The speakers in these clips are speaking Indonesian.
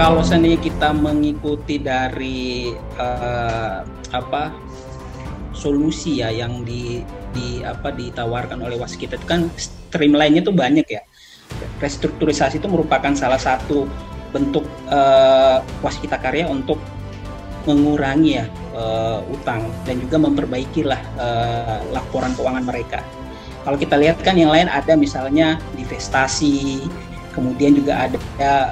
kalau seandainya kita mengikuti dari uh, apa solusi ya yang di di apa ditawarkan oleh waskita itu kan streamline-nya tuh banyak ya. Restrukturisasi itu merupakan salah satu bentuk uh, waskita karya untuk mengurangi ya uh, utang dan juga memperbaikilah uh, laporan keuangan mereka. Kalau kita lihat kan yang lain ada misalnya divestasi, kemudian juga ada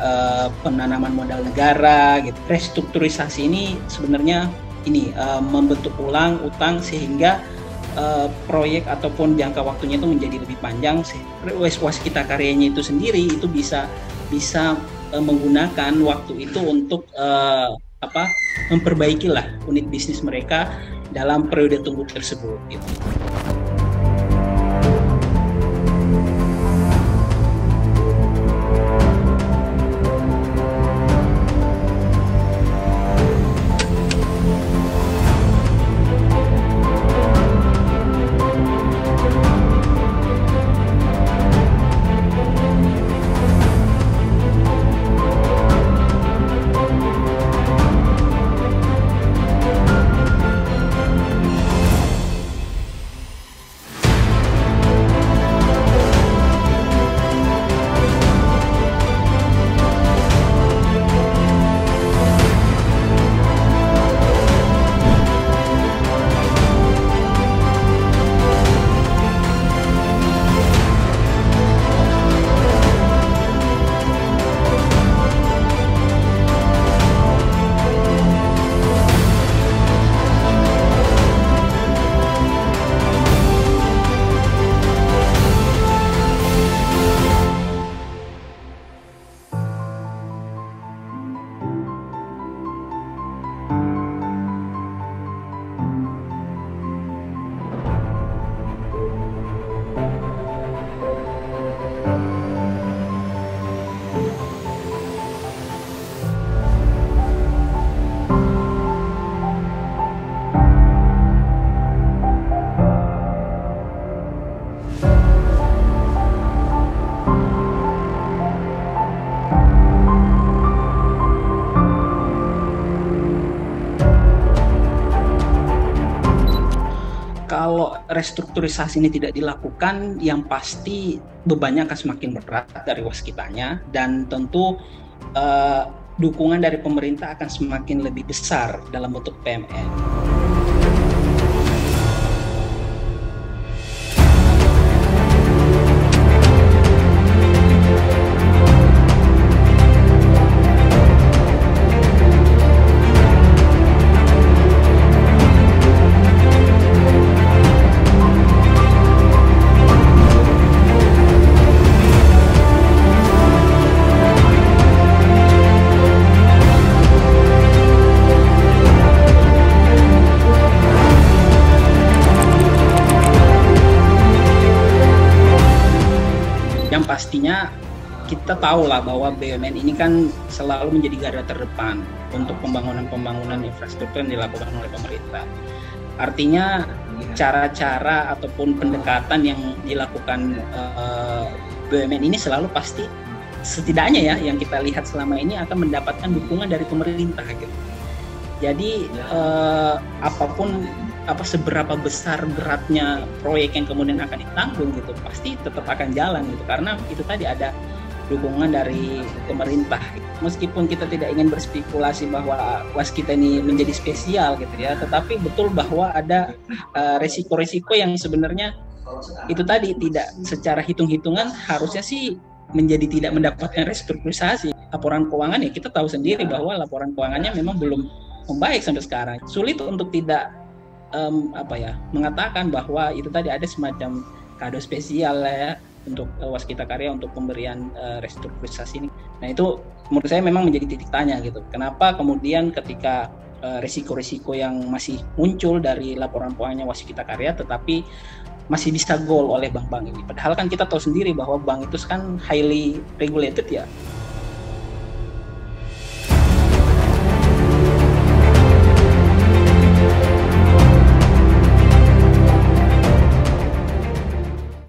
uh, penanaman modal negara gitu. Restrukturisasi ini sebenarnya ini uh, membentuk ulang utang sehingga uh, proyek ataupun jangka waktunya itu menjadi lebih panjang. Was kita karyanya itu sendiri itu bisa bisa uh, menggunakan waktu itu untuk uh, apa memperbaikilah unit bisnis mereka dalam periode tunggu tersebut gitu. Restrukturisasi ini tidak dilakukan, yang pasti bebannya akan semakin berat dari waskitanya dan tentu uh, dukungan dari pemerintah akan semakin lebih besar dalam bentuk PMN. Pastinya kita tahu lah bahwa BUMN ini kan selalu menjadi garda terdepan untuk pembangunan-pembangunan infrastruktur yang dilakukan oleh pemerintah. Artinya cara-cara ataupun pendekatan yang dilakukan uh, eh, BUMN ini selalu pasti setidaknya ya yang kita lihat selama ini akan mendapatkan dukungan dari pemerintah gitu. Jadi uh, apa pun apa seberapa besar beratnya proyek yang kemudian akan ditanggung gitu pasti tetap akan jalan gitu. Karena itu tadi ada dukungan dari pemerintah meskipun kita tidak ingin berspekulasi bahwa was kita ini menjadi spesial gitu ya tetapi betul bahwa ada uh, resiko-resiko yang sebenarnya itu tadi tidak secara hitung-hitungan harusnya sih menjadi tidak mendapatkan restrukturisasi. Laporan keuangan ya kita tahu sendiri bahwa laporan keuangannya memang belum membaik sampai sekarang. Sulit untuk tidak um, apa ya mengatakan bahwa itu tadi ada semacam kado spesial ya untuk uh, waskita karya untuk pemberian uh, restrukturisasi ini. Nah itu menurut saya memang menjadi titik tanya gitu. Kenapa kemudian ketika uh, resiko-resiko yang masih muncul dari laporan keuangannya waskita karya, tetapi masih bisa goal oleh bank-bank ini. Padahal kan kita tahu sendiri bahwa bank itu kan highly regulated ya